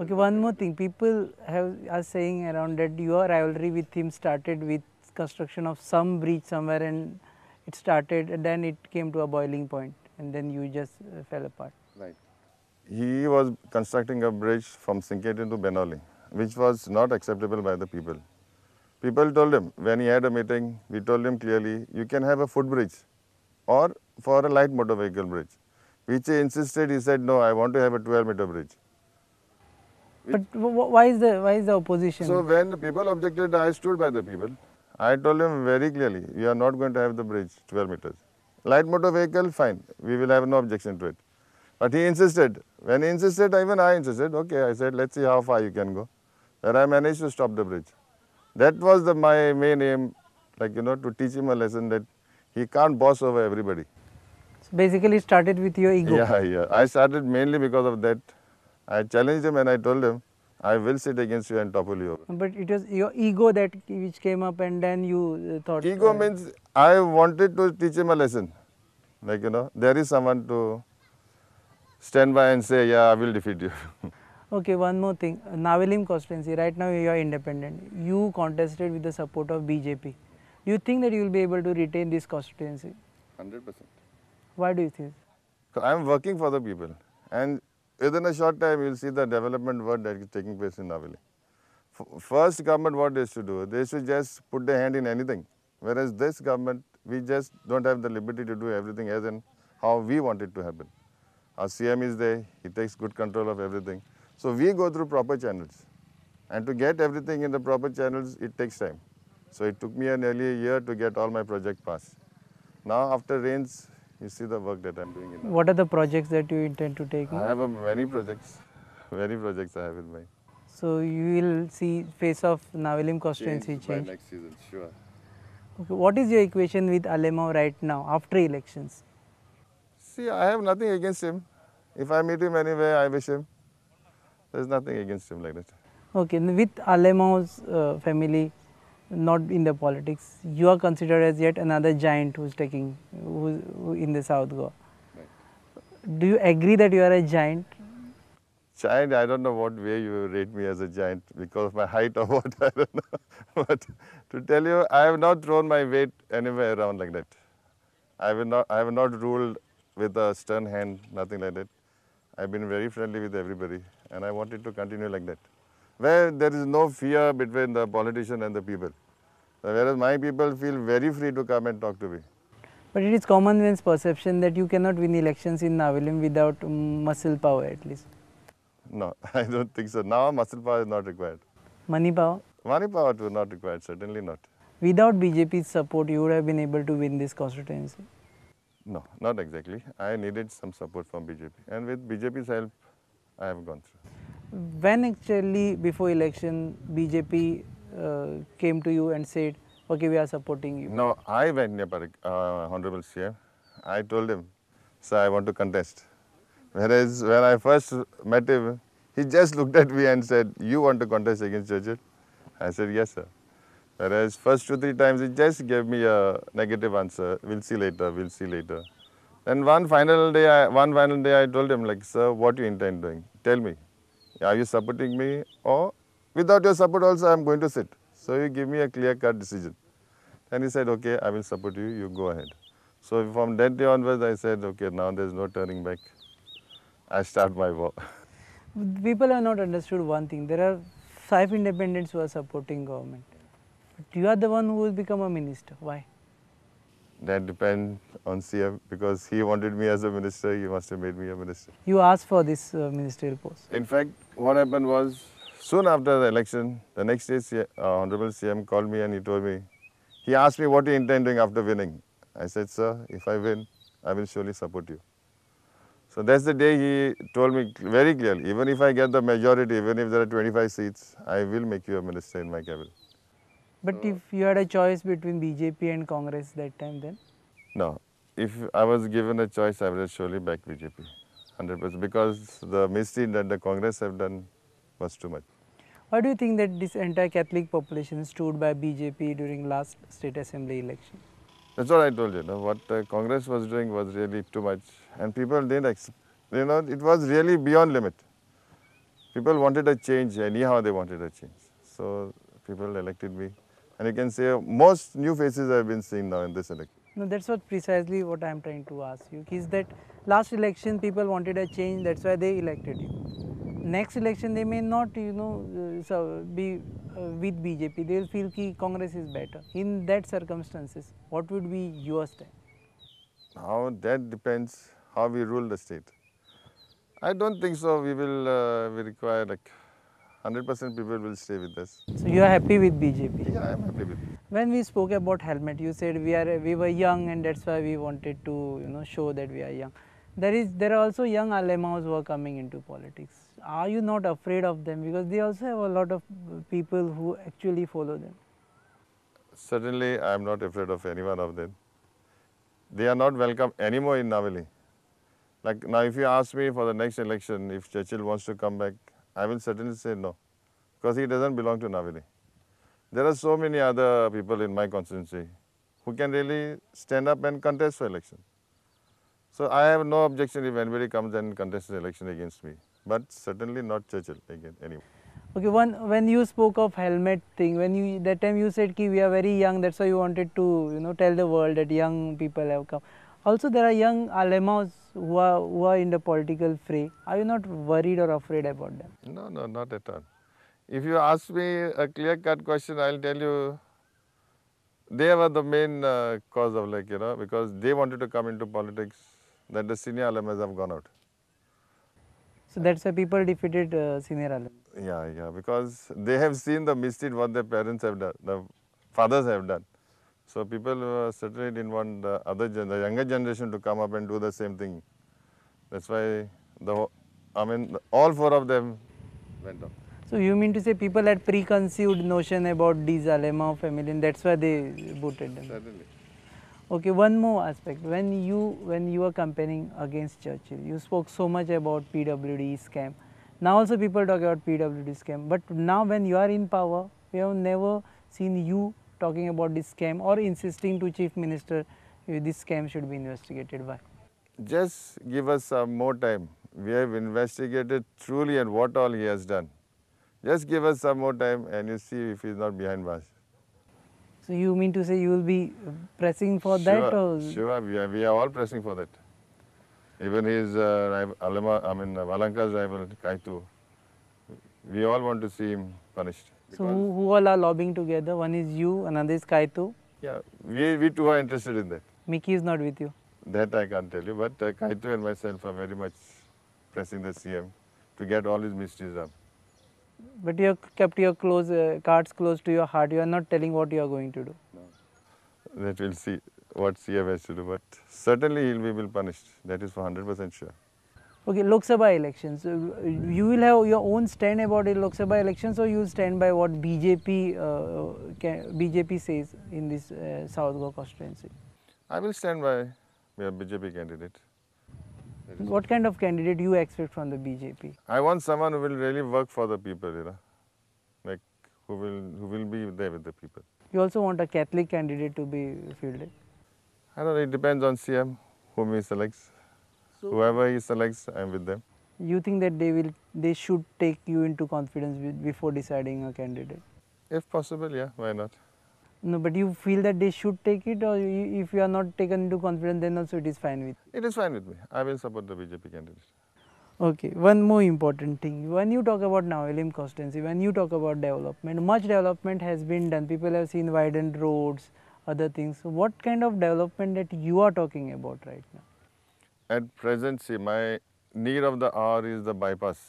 Okay, one more thing. People have are saying around that your rivalry with him started with construction of some bridge somewhere, and it started, and then it came to a boiling point, and then you just uh, fell apart. Right. He was constructing a bridge from Sinquetim to Benaulim, which was not acceptable by the people. People told him, when he had a meeting, we told him clearly, you can have a footbridge or for a light motor vehicle bridge. Which he insisted, he said, no, I want to have a 12 meter bridge. But why is the why is the opposition? So when the people objected, I stood by the people. I told them very clearly, we are not going to have the bridge 12 meters. Light motor vehicle, fine, we will have no objection to it. But he insisted. When he insisted, even I insisted. Okay, I said, let's see how far you can go. Where I managed to stop the bridge. That was the, my main aim, like, you know, to teach him a lesson that he can't boss over everybody. So basically, started with your ego. Yeah, yeah. I started mainly because of that. I challenged him and I told him, I will sit against you and topple you. But it was your ego that which came up, and then you uh, thought. Ego uh, means I wanted to teach him a lesson. Like, you know, there is someone to stand by and say, yeah, I will defeat you. Okay, one more thing. Navelim constituency. Right now, you are independent. You contested with the support of BJP. Do you think that you will be able to retain this constituency? 100%. Why do you think? I am working for the people. And within a short time, you will see the development work that is taking place in Naveli. F- First government, what they should do? They should just put their hand in anything. Whereas this government, we just don't have the liberty to do everything as in how we want it to happen. Our CM is there, he takes good control of everything. So we go through proper channels. And to get everything in the proper channels, it takes time. So it took me nearly a year to get all my project passed. Now after rains, you see the work that I'm doing in What are the projects that you intend to take? I have a, many projects, many projects I have in mind. So you will see face of Navelim constituency by change. next season, sure. Okay, what is your equation with Alemao right now after elections? See, I have nothing against him. If I meet him anywhere, I wish him. There's nothing against him like that. Okay, with Alemao's uh, family not in the politics, you are considered as yet another giant who's taking who, who in the South Goa. Do you agree that you are a giant? Giant, I don't know what way you rate me as a giant because of my height or what, I don't know. But to tell you, I have not thrown my weight anywhere around like that. I have not, I have not ruled with a stern hand, nothing like that. I've been very friendly with everybody and I wanted to continue like that. Where there is no fear between the politician and the people. Whereas my people feel very free to come and talk to me. But it is common man's perception that you cannot win elections in Navelim without mm, muscle power at least. No, I don't think so. Now muscle power is not required. Money power? Money power too not required, certainly not. Without BJP's support, you would have been able to win this constituency. No, not exactly. I needed some support from BJP. And with BJP's help, I have gone through. When actually before election BJP came to you and said, okay, we are supporting you. No, I went near Parik, uh, Honorable CM. I told him, sir, I want to contest. Whereas when I first met him, he just looked at me and said, you want to contest against Churchill? I said, yes, sir. Whereas first two, three times he just gave me a negative answer. We'll see later, we'll see later. Then one final day, I, one final day I told him like, sir, what you intend doing? Tell me. Are you supporting me or without your support also I'm going to sit. So you give me a clear cut decision. And he said, okay, I will support you, you go ahead. So from that day onwards, I said, okay, now there's no turning back. I start my war. People have not understood one thing. There are five independents who are supporting government. But you are the one who will become a minister. Why? That depends on CM because he wanted me as a minister, he must have made me a minister. You asked for this uh, ministerial post. In fact, what happened was soon after the election, the next day, uh, Honorable CM called me and he told me, he asked me what you intend doing after winning. I said, sir, if I win, I will surely support you. So that's the day he told me very clearly, even if I get the majority, even if there are 25 seats, I will make you a minister in my cabinet. But if you had a choice between BJP and Congress that time, then No, if I was given a choice, I would surely back BJP, 100%, because the misdeed that the Congress have done was too much. Why do you think that this entire Catholic population stood by BJP during last state assembly election? That's what I told you. No? What uh, Congress was doing was really too much, and people didn't. Ex- you know, it was really beyond limit. People wanted a change, anyhow they wanted a change. So people elected me. And you can say most new faces I have been seeing now in this election. No, that's what precisely what I am trying to ask you. Is that last election people wanted a change, that's why they elected you. Next election they may not, you know, uh, so be uh, with BJP. They will feel कि Congress is better. In that circumstances, what would be your stand? Now that depends how we rule the state. I don't think so. We will uh, we require like 100% people will stay with us. So you are happy with BJP. Yeah, I'm happy with it. When we spoke about helmet, you said we are we were young and that's why we wanted to you know show that we are young. There is there are also young Alemaos who are coming into politics. Are you not afraid of them because they also have a lot of uh, people who actually follow them? Certainly, I am not afraid of any one of them. They are not welcome anymore in Navali. Like now, if you ask me for the next election, if Churchill wants to come back, I will certainly say no, because he doesn't belong to Navali. There are so many other people in my constituency who can really stand up and contest for election. So I have no objection if anybody comes and contests the election against me, but certainly not Churchill again anyway. Okay, one when you spoke of helmet thing, when you that time you said ki we are very young, that's why you wanted to you know tell the world that young people have come. Also, there are young Alemaos who are who are in the political fray. Are you not worried or afraid about them? No, no, not at all. If you ask me a clear-cut question, I'll tell you they were the main uh, cause of like, you know, because they wanted to come into politics, that the senior Alemaos have gone out. So that's why people defeated uh, senior alum. Yeah, yeah, because they have seen the misdeed what their parents have done, the fathers have done. So people uh, certainly didn't want the other gen the younger generation to come up and do the same thing. That's why the I mean all four of them went up. So you mean to say people had preconceived notion about these Alemao family and that's why they voted them. Certainly. Okay, one more aspect. When you when you were campaigning against Churchill, you spoke so much about PWD scam. Now also people talk about PWD scam. But now when you are in power, we have never seen you talking about this scam or insisting to Chief Minister uh, this scam should be investigated. Why? Just give us some more time. We have investigated truly and what all he has done. Just give us some more time and you see if he is not behind bars. So you mean to say you will be pressing for that sure, or Sure, we are, we are all pressing for that. Even his uh, I mean, uh, Valanka's rival, Caitu, we all want to see him punished. so who, who all are lobbying together? One is you, another is Caitu. Yeah, we, we too are interested in that. Mickey is not with you. That I can't tell you, but uh, Caitu and myself are very much pressing the CM to get all his mysteries up. But you have kept your close uh, cards close to your heart. You are not telling what you are going to do. That we'll see what CM has to do, but certainly he'll be will punished. That is for 100% sure. Okay, Lok Sabha elections. Uh, you will have your own stand about the Lok Sabha elections, or you stand by what BJP uh, ca- BJP says in this uh, South Goa constituency. I will stand by my BJP candidate. What kind of candidate you expect from the BJP? I want someone who will really work for the people, you know, like who will who will be there with the people. You also want a Catholic candidate to be fielded. I don't know. It depends on CM whom he selects. Whoever he selects, I'm with them. You think that they will they should take you into confidence before deciding a candidate? If possible, yeah, why not? No, but you feel that they should take it, or you, if you are not taken into confidence, then also it is fine with. It is fine with me. I will support the BJP candidate. Okay, one more important thing. When you talk about Navelim constituency, when you talk about development, much development has been done. People have seen widened roads, other things. So what kind of development that you are talking about right now? At present, see, my need of the hour is the bypass.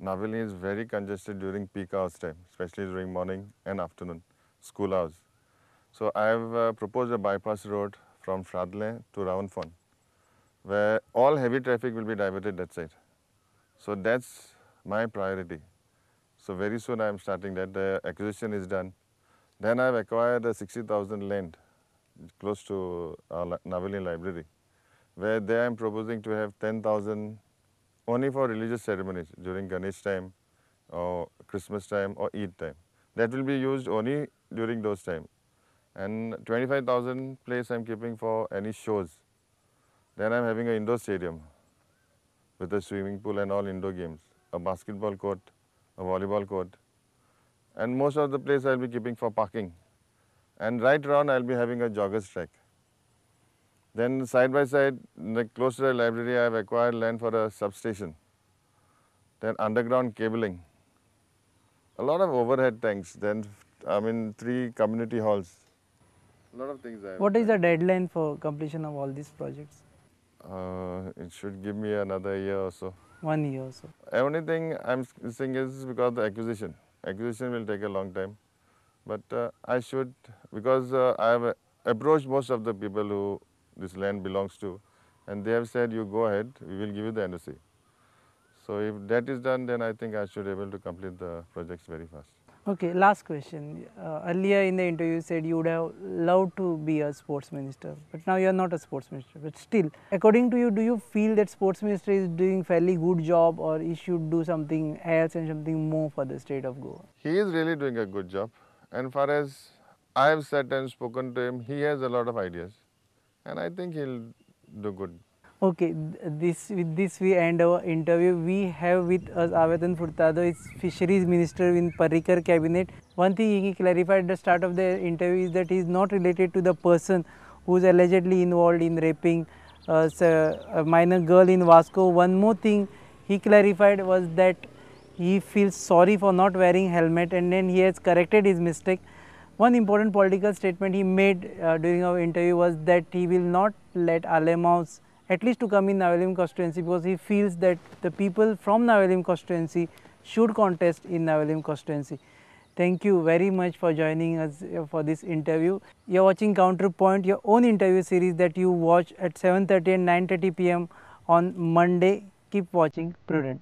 Navili is very congested during peak hours time, especially during morning and afternoon, school hours. So I have uh, proposed a bypass road from Fradle to Ravanfon, where all heavy traffic will be diverted that side. So that's my priority. So very soon I am starting that. The acquisition is done. Then I have acquired a 60,000 land close to our li- Navili library, where there I am proposing to have 10,000 only for religious ceremonies during Ganesh time or Christmas time or Eid time. That will be used only during those time. And 25,000 place I am keeping for any shows. Then I am having an indoor stadium with a swimming pool and all indoor games. a basketball court, a volleyball court, and most of the place I'll be keeping for parking. And right around I'll be having a jogger's track. Then side by side, close to the library, I've acquired land for a substation. Then underground cabling. A lot of overhead tanks. Then, I mean, three community halls. A lot of things. I What is done. the deadline for completion of all these projects? Uh, it should give me another year or so. One year or so. Only thing I'm saying is because the acquisition. Acquisition will take a long time, but uh, I should because uh, I have uh, approached most of the people who this land belongs to, and they have said, "You go ahead. We will give you the NOC." So if that is done, then I think I should be able to complete the projects very fast. Okay, last question. Uh, earlier in the interview, you said you would have loved to be a sports minister, but now you are not a sports minister. But still, according to you, do you feel that sports minister is doing fairly good job, or he should do something else and something more for the state of Goa? He is really doing a good job, and far as I have sat and spoken to him, he has a lot of ideas, and I think he'll do good. Okay, this with this we end our interview. We have with us Avertano Furtado, is Fisheries Minister in Parrikar cabinet. One thing he clarified at the start of the interview is that he is not related to the person who is allegedly involved in raping uh, a minor girl in Vasco. One more thing he clarified was that he feels sorry for not wearing helmet and then he has corrected his mistake. One important political statement he made uh, during our interview was that he will not let Alemaos at least to come in Navelim constituency because he feels that the people from Navelim constituency should contest in Navelim constituency. Thank you very much for joining us uh, for this interview. You are watching Counterpoint, your own interview series that you watch at 7.30 and 9.30 pm on Monday. Keep watching Prudent.